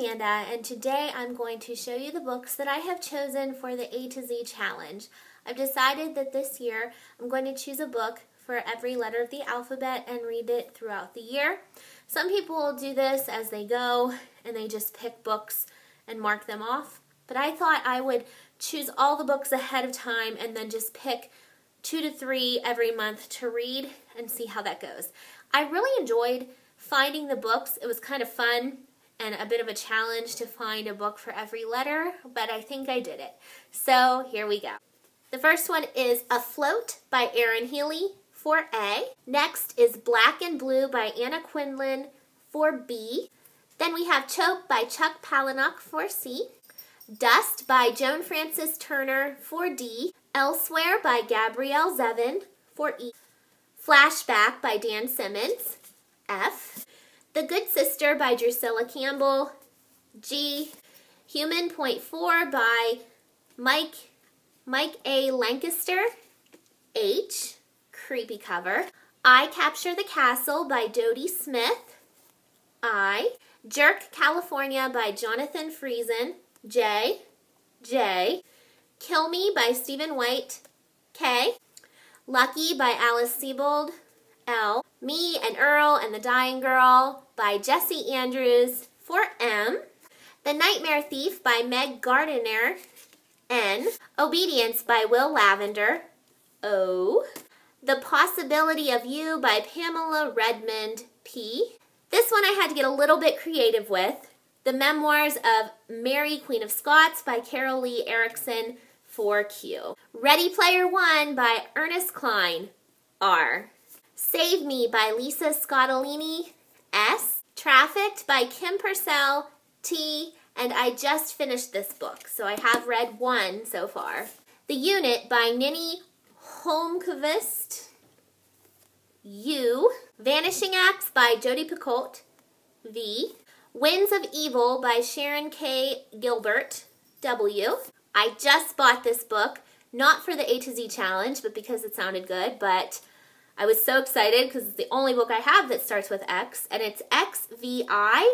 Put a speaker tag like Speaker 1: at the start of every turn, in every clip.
Speaker 1: Amanda and today I'm going to show you the books that I have chosen for the A to Z challenge. I've decided that this year I'm going to choose a book for every letter of the alphabet and read it throughout the year. Some people will do this as they go and they just pick books and mark them off, but I thought I would choose all the books ahead of time and then just pick two to three every month to read and see how that goes. I really enjoyed finding the books. It was kind of fun and a bit of a challenge to find a book for every letter, but I think I did it. So here we go. The first one is Afloat by Erin Healy for A. Next is Black and Blue by Anna Quindlen for B. Then we have Choke by Chuck Palahniuk for C. Dust by Joan Frances Turner for D. Elsewhere by Gabrielle Zevin for E. Flashback by Dan Simmons, F. The Good Sister by Drusilla Campbell. G. Human Point 4 by Mike, Mike A. Lancaster. H. Creepy cover. I Capture the Castle by Dodie Smith. I. Jerk California by Jonathan Friesen. J. J. Kill Me by Stephen White. K. Lucky by Alice Sebold. L. Me and Earl and the Dying Girl by Jesse Andrews for M. The Nightmare Thief by Meg Gardiner. N. Obedience by Will Lavender. O. The Possibility of You by Pamela Redmond. P. This one I had to get a little bit creative with. The Memoirs of Mary, Queen of Scots by Carolly Erickson for Q. Ready Player One by Ernest Cline. R. Save Me by Lisa Scottoline, S. Trafficked by Kim Purcell, T. And I just finished this book, so I have read one so far. The Unit by Ninni Holmqvist, U. Vanishing Acts by Jodi Picoult, V. Winds of Evil by Sharon K. Gilbert, W. I just bought this book, not for the A to Z challenge, but because it sounded good, but I was so excited because it's the only book I have that starts with X, and it's XVI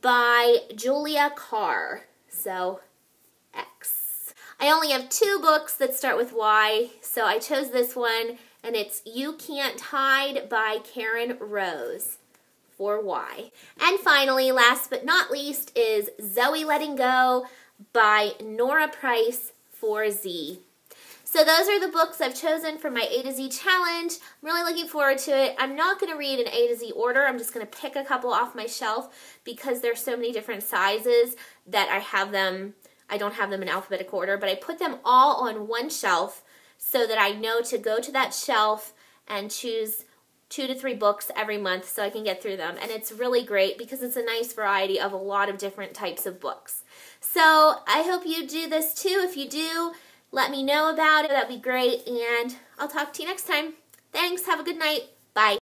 Speaker 1: by Julia Karr. So, X. I only have two books that start with Y, so I chose this one, and it's You Can't Hide by Karen Rose for Y. And finally, last but not least, is Zoe Letting Go by Nora Price for Z. So those are the books I've chosen for my A to Z challenge. I'm really looking forward to it. I'm not going to read in A to Z order. I'm just going to pick a couple off my shelf because there's so many different sizes that I have them, I don't have them in alphabetical order, but I put them all on one shelf so that I know to go to that shelf and choose two to three books every month so I can get through them. And it's really great because it's a nice variety of a lot of different types of books. So I hope you do this too. If you do, let me know about it. That'd be great. And I'll talk to you next time. Thanks. Have a good night. Bye.